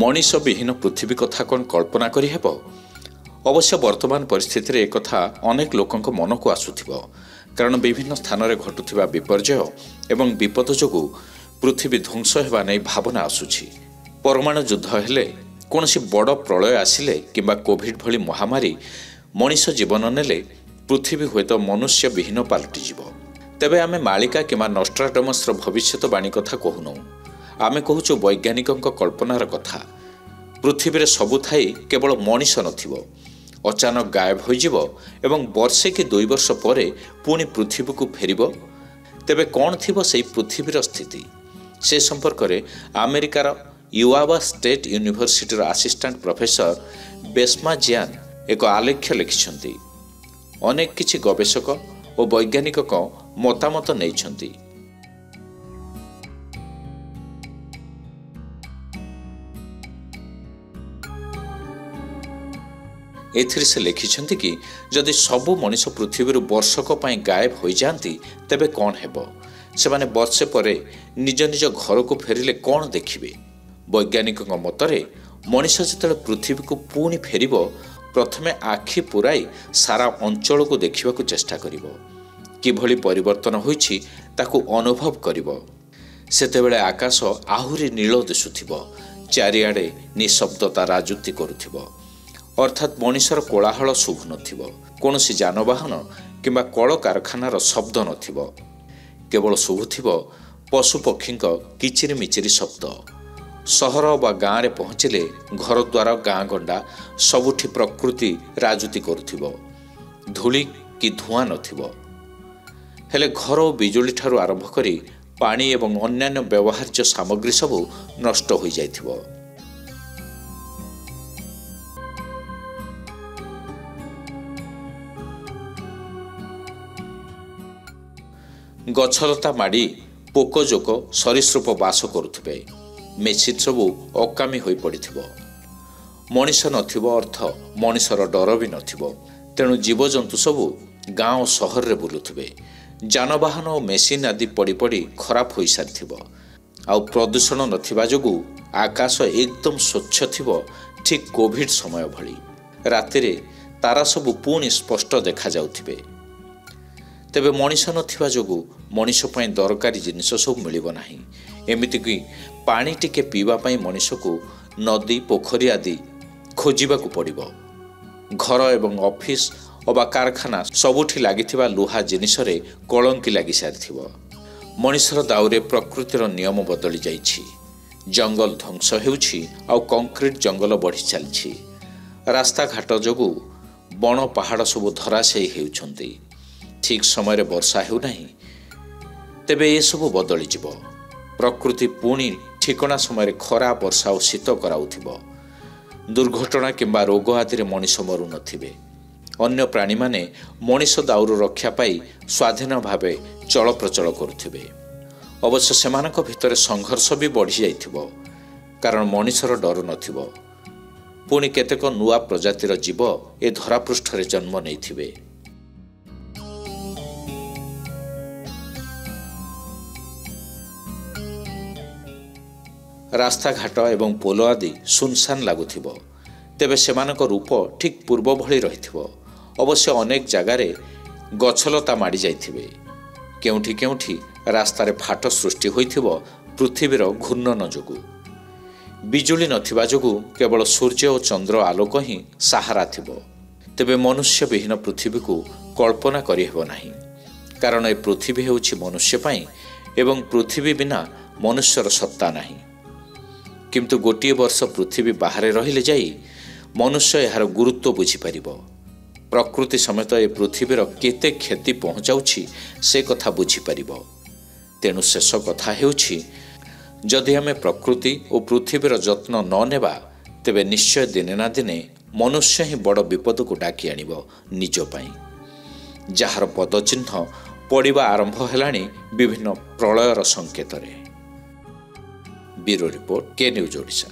ମଣିଷ ବିହୀନ ପୃଥିବୀ କଥା କ'ଣ କଳ୍ପନା କରିହେବ ଅବଶ୍ୟ ବର୍ତ୍ତମାନ ପରିସ୍ଥିତିରେ ଏକଥା ଅନେକ ଲୋକଙ୍କ ମନକୁ ଆସୁଥିବ କାରଣ ବିଭିନ୍ନ ସ୍ଥାନରେ ଘଟୁଥିବା ବିପର୍ଯ୍ୟୟ ଏବଂ ବିପଦ ଯୋଗୁଁ ପୃଥିବୀ ଧ୍ୱଂସ ହେବା ନେଇ ଭାବନା ଆସୁଛି। ପରମାଣୁ ଯୁଦ୍ଧ ହେଲେ କୌଣସି ବଡ଼ ପ୍ରଳୟ ଆସିଲେ କିମ୍ବା କୋଭିଡ୍ ଭଳି ମହାମାରୀ ମଣିଷ ଜୀବନ ନେଲେ ପୃଥିବୀ ହୁଏତ ମନୁଷ୍ୟ ବିହୀନ ପାଲଟିଯିବ। ତେବେ ଆମେ ମାଳିକା କିମ୍ବା ନଷ୍ଟ୍ରାଡମସର ଭବିଷ୍ୟତବାଣୀ କଥା କହୁନୁ ଆମେ କହୁଛୁ ବୈଜ୍ଞାନିକଙ୍କ କଳ୍ପନାର କଥା। ପୃଥିବୀରେ ସବୁ ଥାଇ କେବଳ ମଣିଷ ନଥିବ। ଅଚାନକ ଗାୟବ ହୋଇଯିବ ଏବଂ ବର୍ଷେ କି ଦୁଇ ବର୍ଷ ପରେ ପୁଣି ପୃଥିବୀକୁ ଫେରିବ। ତେବେ କ'ଣ ଥିବ ସେହି ପୃଥିବୀର ସ୍ଥିତି? ସେ ସମ୍ପର୍କରେ ଆମେରିକାର ୟୁଆବା ଷ୍ଟେଟ୍ ୟୁନିଭର୍ସିଟିର ଆସିଷ୍ଟାଣ୍ଟ ପ୍ରଫେସର ବେସ୍ମା ଜିଆନ୍ ଏକ ଆଲେଖ୍ୟ ଲେଖିଛନ୍ତି। ଅନେକ କିଛି ଗବେଷକ ଓ ବୈଜ୍ଞାନିକଙ୍କ ମତାମତ ନେଇଛନ୍ତି। ଏଥିରେ ସେ ଲେଖିଛନ୍ତି କି ଯଦି ସବୁ ମଣିଷ ପୃଥିବୀରୁ ବର୍ଷକ ପାଇଁ ଗାୟବ ହୋଇଯାଆନ୍ତି ତେବେ କ'ଣ ହେବ? ସେମାନେ ବର୍ଷେ ପରେ ନିଜ ନିଜ ଘରକୁ ଫେରିଲେ କ'ଣ ଦେଖିବେ? ବୈଜ୍ଞାନିକଙ୍କ ମତରେ ମଣିଷ ଯେତେବେଳେ ପୃଥିବୀକୁ ପୁଣି ଫେରିବ ପ୍ରଥମେ ଆଖି ପୁରାଇ ସାରା ଅଞ୍ଚଳକୁ ଦେଖିବାକୁ ଚେଷ୍ଟା କରିବ। କିଭଳି ପରିବର୍ତ୍ତନ ହୋଇଛି ତାକୁ ଅନୁଭବ କରିବ। ସେତେବେଳେ ଆକାଶ ଆହୁରି ନୀଳ ଦିଶୁଥିବ ଚାରିଆଡ଼େ ନିଶବ୍ଦତା ରାଜୁତି କରୁଥିବ। ଅର୍ଥାତ୍ ମଣିଷର କୋଳାହଳ ଶୁଭୁନଥିବ କୌଣସି ଯାନବାହନ କିମ୍ବା କଳକାରଖାନାର ଶବ୍ଦ ନଥିବ କେବଳ ଶୁଭୁଥିବ ପଶୁପକ୍ଷୀଙ୍କ କିଚିରି ମିଚିରି ଶବ୍ଦ। ସହର ବା ଗାଁରେ ପହଞ୍ଚିଲେ ଘରଦ୍ୱାର ଗାଁ ଗଣ୍ଡା ସବୁଠି ପ୍ରକୃତି ରାଜୁତି କରୁଥିବ। ଧୂଳି କି ଧୂଆଁ ନଥିବ। ହେଲେ ଘର ଓ ବିଜୁଳିଠାରୁ ଆରମ୍ଭ କରି ପାଣି ଏବଂ ଅନ୍ୟାନ୍ୟ ବ୍ୟବହାର୍ଯ୍ୟ ସାମଗ୍ରୀ ସବୁ ନଷ୍ଟ ହୋଇଯାଇଥିବ। ଗଛଲତା ମାଡ଼ି ପୋକଜୋକ ସରୀସୃପ ବାସ କରୁଥିବେ। ମେସିନ୍ ସବୁ ଅକାମୀ ହୋଇ ପଡ଼ିଥିବ। ମଣିଷ ନଥିବ ଅର୍ଥ ମଣିଷର ଡର ବି ନଥିବ। ତେଣୁ ଜୀବଜନ୍ତୁ ସବୁ ଗାଁ ଓ ସହରରେ ବୁଲୁଥିବେ। ଯାନବାହନ ଓ ମେସିନ୍ ଆଦି ପଡ଼ି ପଡ଼ି ଖରାପ ହୋଇସାରିଥିବ ଆଉ ପ୍ରଦୂଷଣ ନଥିବା ଯୋଗୁଁ ଆକାଶ ଏକଦମ ସ୍ୱଚ୍ଛ ଥିବ ଠିକ୍ କୋଭିଡ୍ ସମୟ ଭଳି। ରାତିରେ ତାରା ସବୁ ପୁଣି ସ୍ପଷ୍ଟ ଦେଖାଯାଉଥିବେ। ତେବେ ମଣିଷ ନଥିବା ଯୋଗୁଁ ମଣିଷ ପାଇଁ ଦରକାରୀ ଜିନିଷ ସବୁ ମିଳିବ ନାହିଁ। ଏମିତିକି ପାଣି ଟିକେ ପିଇବା ପାଇଁ ମଣିଷକୁ ନଦୀ ପୋଖରୀ ଆଦି ଖୋଜିବାକୁ ପଡ଼ିବ। ଘର ଏବଂ ଅଫିସ ଅବା କାରଖାନା ସବୁଠି ଲାଗିଥିବା ଲୁହା ଜିନିଷରେ କଳଙ୍କି ଲାଗିସାରିଥିବ ମଣିଷର ଦାଉରେ ପ୍ରକୃତିର ନିୟମ ବଦଳି ଯାଇଛି। ଜଙ୍ଗଲ ଧ୍ୱଂସ ହେଉଛି ଆଉ କଂକ୍ରିଟ ଜଙ୍ଗଲ ବଢ଼ି ଚାଲିଛି। ରାସ୍ତାଘାଟ ଯୋଗୁଁ ବଣ ପାହାଡ଼ ସବୁ ଧରାଶେଇ ହେଉଛନ୍ତି। ଠିକ୍ ସମୟରେ ବର୍ଷା ହେଉନାହିଁ ତେବେ ଏସବୁ ବଦଳିଯିବ। ପ୍ରକୃତି ପୁଣି ଠିକଣା ସମୟରେ ଖରା ବର୍ଷା ଓ ଶୀତ କରାଉଥିବ। ଦୁର୍ଘଟଣା କିମ୍ବା ରୋଗ ଆଦିରେ ମଣିଷ ମରୁନଥିବେ ଅନ୍ୟ ପ୍ରାଣୀମାନେ ମଣିଷ ଦାଉରୁ ରକ୍ଷା ପାଇ ସ୍ୱାଧୀନ ଭାବେ ଚଳପ୍ରଚଳ କରୁଥିବେ। ଅବଶ୍ୟ ସେମାନଙ୍କ ଭିତରେ ସଂଘର୍ଷ ବି ବଢ଼ିଯାଇଥିବ କାରଣ ମଣିଷର ଡର ନଥିବ ପୁଣି କେତେକ ନୂଆ ପ୍ରଜାତିର ଜୀବ ଏ ଧରାପୃଷ୍ଠରେ ଜନ୍ମ ନେଇଥିବେ। ରାସ୍ତାଘାଟ ଏବଂ ପୋଲ ଆଦି ସୁନସାନ ଲାଗୁଥିବ। ତେବେ ସେମାନଙ୍କ ରୂପ ଠିକ୍ ପୂର୍ବ ଭଳି ରହିଥିବ। ଅବଶ୍ୟ ଅନେକ ଜାଗାରେ ଗଛଲତା ମାଡ଼ି ଯାଇଥିବେ। କେଉଁଠି କେଉଁଠି ରାସ୍ତାରେ ଫାଟ ସୃଷ୍ଟି ହୋଇଥିବ ପୃଥିବୀର ଘୂର୍ଣ୍ଣନ ଯୋଗୁଁ। ବିଜୁଳି ନଥିବା ଯୋଗୁଁ କେବଳ ସୂର୍ଯ୍ୟ ଓ ଚନ୍ଦ୍ର ଆଲୋକ ହିଁ ସାହାରା ଥିବ। ତେବେ ମନୁଷ୍ୟବିହୀନ ପୃଥିବୀକୁ କଳ୍ପନା କରିହେବ ନାହିଁ। କାରଣ ଏ ପୃଥିବୀ ହେଉଛି ମନୁଷ୍ୟ ପାଇଁ ଏବଂ ପୃଥିବୀ ବିନା ମନୁଷ୍ୟର ସତ୍ତା ନାହିଁ। କିନ୍ତୁ ଗୋଟିଏ ବର୍ଷ ପୃଥିବୀ ବାହାରେ ରହିଲେ ଯାଇ ମନୁଷ୍ୟ ଏହାର ଗୁରୁତ୍ୱ ବୁଝିପାରିବ। ପ୍ରକୃତି ସମେତ ଏ ପୃଥିବୀର କେତେ କ୍ଷତି ପହଞ୍ଚାଉଛି ସେ କଥା ବୁଝିପାରିବ। ତେଣୁ ଶେଷ କଥା ହେଉଛି ଯଦି ଆମେ ପ୍ରକୃତି ଓ ପୃଥିବୀର ଯତ୍ନ ନ ନେବା ତେବେ ନିଶ୍ଚୟ ଦିନେ ନା ଦିନେ ମନୁଷ୍ୟ ହିଁ ବଡ଼ ବିପଦକୁ ଡାକି ଆଣିବ ନିଜ ପାଇଁ। ଯାହାର ପଦଚିହ୍ନ ପଡ଼ିବା ଆରମ୍ଭ ହେଲାଣି ବିଭିନ୍ନ ପ୍ରଳୟର ସଙ୍କେତରେ bureau report K news Odisha.